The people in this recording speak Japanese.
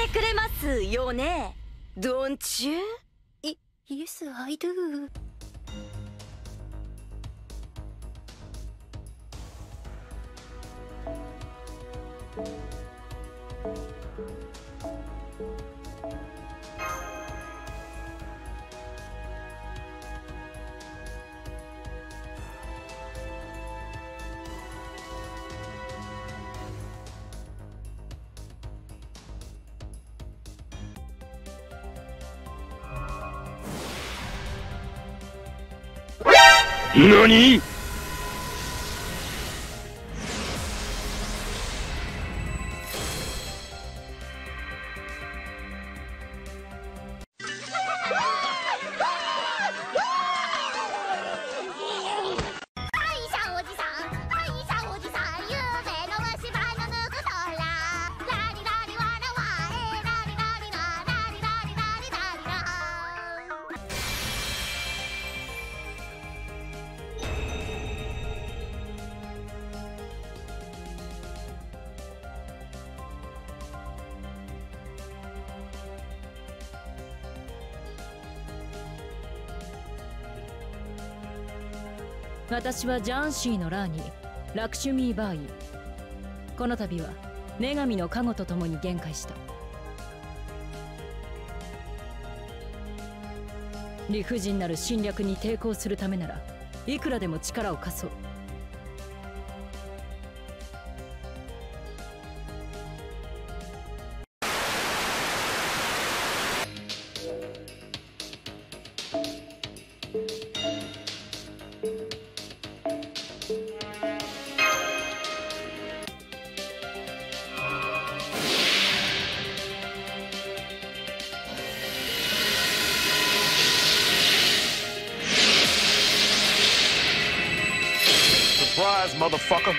ってくれますよね Don't you? Yes, I do. 何？私はジャンシーのラーニーラクシュミーバーイ。この度は女神の加護と共に限界した。理不尽なる侵略に抵抗するためならいくらでも力を貸そう。Surprise, motherfucker.